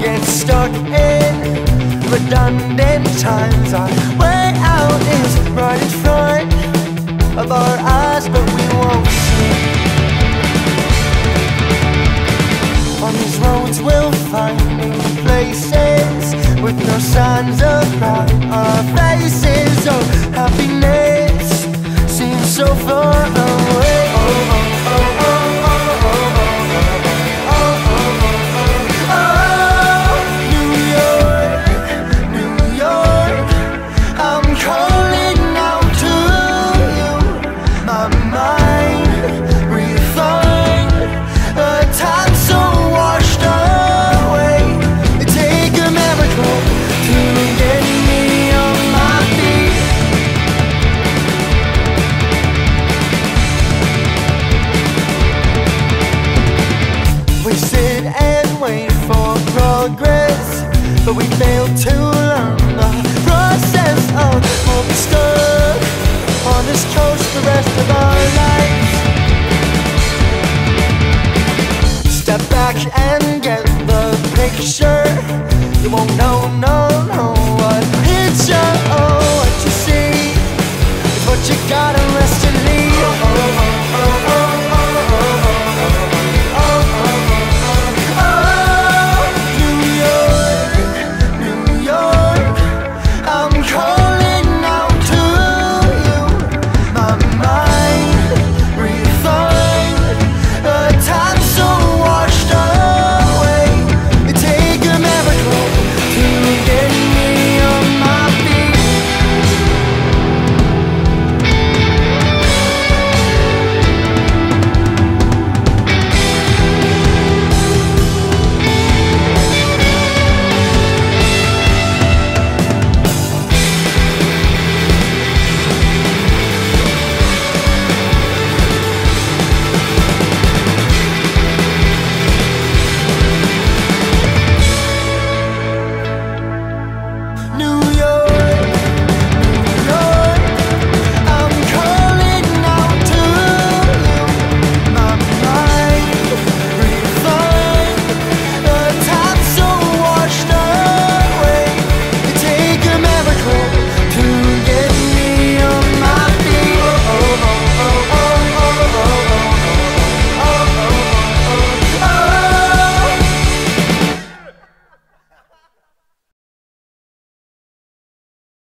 Get stuck in redundant times. Our way out is right in front of our eyes, but we won't see. On these roads we'll find new places with no signs of pride. Our faces of happiness seem so far and wait for progress. But we fail to learn the process of We'll be stuck on this coast the rest of our lives. Step back and get the picture. You won't know, no, no what hits you Oh, what you see is what you gotta rest in leave. oh, oh, oh,